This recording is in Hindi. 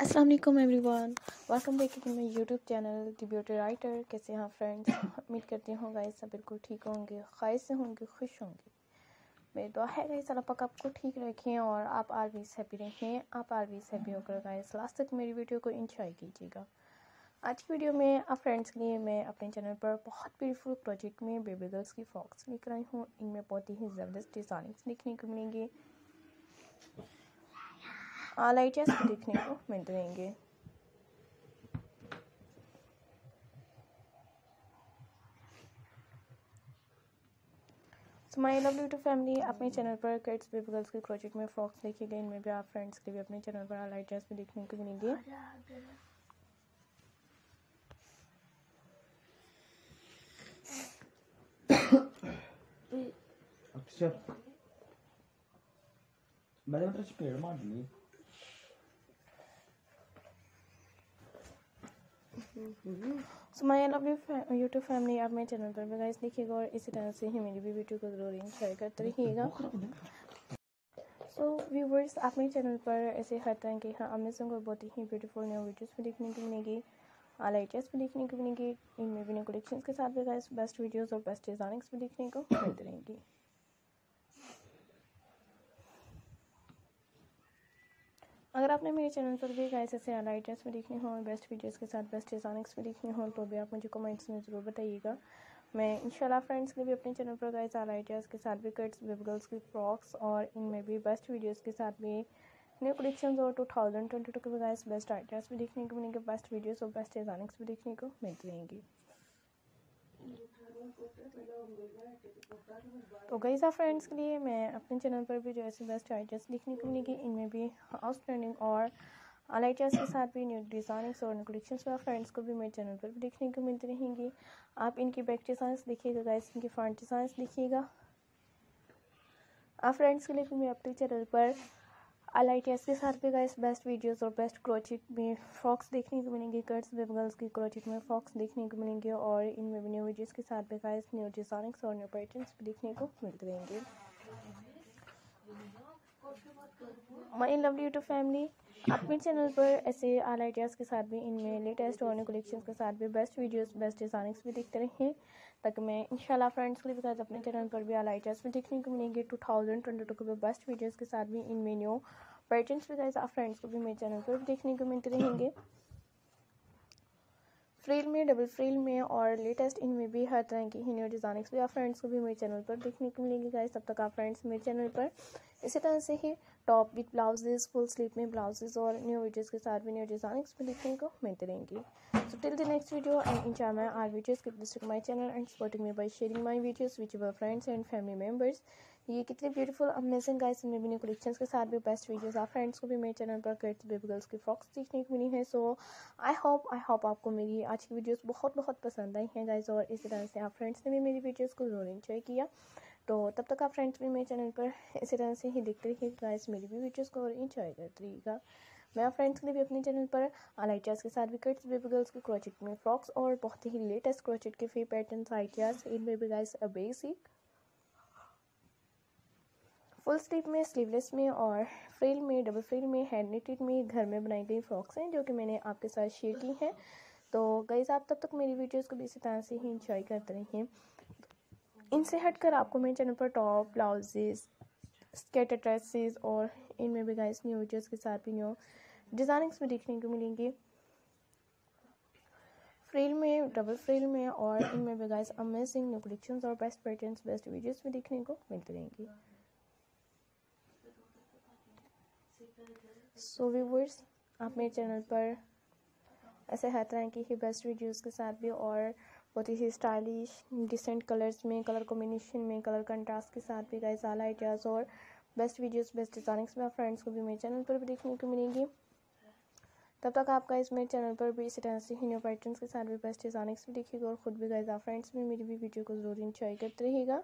अस्सलाम वालेकुम everyone welcome back to my YouTube channel the beauty writer कैसे हैं फ्रेंड्स उम्मीद करती हूँ गाइस सब बिल्कुल ठीक होंगे, ख्वाहिश से होंगे, खुश होंगे। मेरी दुआ है गाइस अल्लाह पाक आपको ठीक रखें और आप आलवीज हैप्पी रहें। आप आलवीज हैप्पी होकर गाइस लास्ट तक मेरी वीडियो को इंजॉय कीजिएगा। आज की वीडियो में आप फ्रेंड्स के लिए मैं अपने चैनल पर बहुत ब्यूटीफुल प्रोजेक्ट में बेबी गर्ल्स की फ्रॉक्स लेकर आई हूँ। इनमें बहुत ही ज़बरदस्त डिज़ाइनिंग्स देखने को मिलेंगे। आलाइटियास भी देखने को मिल रहेंगे so my love to family अपने चैनल पर किड्स बेबी गर्ल्स के प्रोजेक्ट में फ्रॉक्स देखेंगे इनमें भी आप फ्रेंड्स के भी अपने चैनल पर आलाइटियास भी देखने को मिलेंगे। अच्छा। मैंने मतलब पेड़ मार ली so my love YouTube family आप मेरे चैनल पर भी गाइस देखिएगा और इसी तरह से ही मेरी भी वीडियो को ज़रूर इंजॉय करते रहिएगा। सो व्यूवर्स आप मेरे चैनल पर ऐसे हर तरह के हाँ अमेजिंग और बहुत ही ब्यूटीफुल न्यू वीडियोज़ भी देखने को मिलेगी आलाइटियास भी देखने को मिलेंगी, इनमें भी न्यू कलेक्शन के साथ भी गाइस बेस्ट वीडियोज़ और बेस्ट डिज़ाइनिंग्स भी देखने को मिलती रहेंगी। अगर आपने मेरे चैनल पर भी गाइस ऐसे आइडियाज़ में देखने हों बेस्ट वीडियोस के साथ बेस्ट डिज़ाइनिंग्स में देखने हों तो भी आप मुझे कमेंट्स में ज़रूर बताइएगा। मैं इंशाल्लाह फ्रेंड्स के लिए भी अपने चैनल पर गाइस आइडियाज़ के साथ भी कट्स बेब गर्ल्स की फ्रॉक्स और इनमें भी बेस्ट वीडियोज़ के साथ भी न्यू कलेक्शन और टू थाउज़ेंड ट्वेंटी टू के बेस्ट आइडियाज़ भी देखने को मिलेंगे बेस्ट वीडियोज़ और बेस्ट डिज़ाइनिंग्स भी देखने को मिलती रहेंगी तो गई सा फ्रेंड्स के लिए मैं अपने चैनल पर भी जो ऐसे बेस्ट आइडियाज़ देखने को मिलेगी। इनमें भी हाउस ट्रेंडिंग और आइडियाज़ के साथ भी न्यू डिज़ाइनिंग्स और कलेक्शंस में फ्रेंड्स को भी मेरे चैनल पर भी देखने को मिलती रहेंगी। आप इनकी बैक डिज़ाइंस देखिएगा गाइस इनकी फ्रंट डिज़ाइंस देखिएगा। आप फ्रेंड्स के लिए भी मैं अपने चैनल पर आई एस के साथ भी गाइस बेस्ट वीडियोस और बेस्ट क्रोचिट में फ्रॉक्स देखने को मिलेंगे। कर्ट्स वेब गर्ल्स की क्रोचिट में फ्रॉक्स देखने को मिलेंगे और इनमें न्यू वीडियोस के साथ भी गाइस न्यू डिजॉनिक्स और न्यू पैटर्न्स भी देखने को मिलते रहेंगे माई लवली यूट्यूब फैमिली अपने चैनल पर ऐसे आल आइडियाज़ के साथ भी, इनमें लेटेस्ट और कलेक्शन के साथ भी बेस्ट वीडियोस बेस्ट डिज़ाइनिंग्स भी देखते रहें ताकि मैं इंशाल्लाह फ्रेंड्स के लिए बिकॉज़ अपने चैनल पर भी आल आइडियाज़ भी देखने को मिलेंगे टू थाउज़ेंड ट्वेंटी टू के बेस्ट वीडियोज़ के साथ भी, इनमें न्यू पैटर्न्स भी आप फ्रेंड्स को भी मेरे चैनल पर देखने को मिलते रहेंगे। फ्रील में, डबल फ्रील में और लेटेस्ट इनमें भी हर तरह की ही न्यू डिज़ाइनिक्स भी आप फ्रेंड्स को भी मेरे चैनल पर देखने को मिलेंगे गाइस तब तक आप फ्रेंड्स मेरे चैनल पर इसी तरह से ही top with blouses full sleeve में ब्लाउजेज और न्यू वीडियोस के साथ भी न्यू डिज़ाइनिक्स भी देखने को मिलते रहेंगे। So till the next video and इंशाल्लाह my are listing my channel and supporting me by sharing my videos with your friends and family members ये कितने ब्यूटीफुल अमेजिंग गाइस इनमें भी न्यू कलेक्शंस के साथ भी बेस्ट वीडियोस आप फ्रेंड्स को भी मेरे चैनल पर किड्स बेबी गर्ल्स की फ्रॉक्स देखने को मिली है सो आई होप आई होप आपको मेरी आज की वीडियोस बहुत बहुत पसंद आई हैं गाइस और इसी तरह से आप फ्रेंड्स ने भी मेरी वीडियोज़ को ज़रूर इन्जॉय किया। तो तब तक आप फ्रेंड्स भी मेरे चैनल पर इसी तरह से ही देखते रहिए गाइस मेरी भी वीडियोज़ को और इन्जॉय करते रहिएगा। मैं आप फ्रेंड्स के लिए भी अपने चैनल पर आलाइटियाज़ के साथ भी किड्स बेबी गर्ल्स के क्रोचेट में फ्रॉक्स और बहुत ही लेटेस्ट क्रोचेट के free pattern ideas in baby guys a basic full sleeve में स्लीवलेस में और फ्रिल में डबल फ्रिल में हैंड निटेड में घर में बनाई गई फ्रॉक्स हैं, जो कि मैंने आपके साथ शेयर की हैं। तो गईज आप तब तक मेरी वीडियोस को भी इसी तरह से ही इंजॉय करते रहिए। इनसे हटकर आपको मेरे चैनल पर टॉप ब्लाउजेस स्केटर ड्रेसेस और इनमें भी गाइस न्यू वीडियोस के साथ भी न्यू डिज़ाइनिंग्स भी देखने को मिलेंगी। फ्रिल में डबल फ्रिल में और इनमें भी अमेजिंग न्यू कलेक्शंस और बेस्ट पैटर्न्स बेस्ट वीडियोस भी देखने को मिलती रहेंगी। सो so, व्यूवर्स आप मेरे चैनल पर ऐसे हर तरह की ही बेस्ट वीडियोस के साथ भी और बहुत ही स्टाइलिश डिसेंट कलर्स में कलर कॉम्बिनेशन में कलर कंट्रास्ट के साथ भी गाइस आला आइडियाज़ और बेस्ट वीडियोस बेस्ट डिज़ाइनिंग्स में फ्रेंड्स को भी मेरे चैनल पर भी देखने को मिलेंगी। तब तक आप गाइस मेरे चैनल पर भी इसी तरह से ही न्यू पैटर्न्स के साथ भी बेस्ट डिज़ाइनिंग्स भी देखिएगा और ख़ुद भी गाइस आप फ्रेंड्स में मेरी भी वीडियो को ज़रूर इंजॉय करते रहिएगा।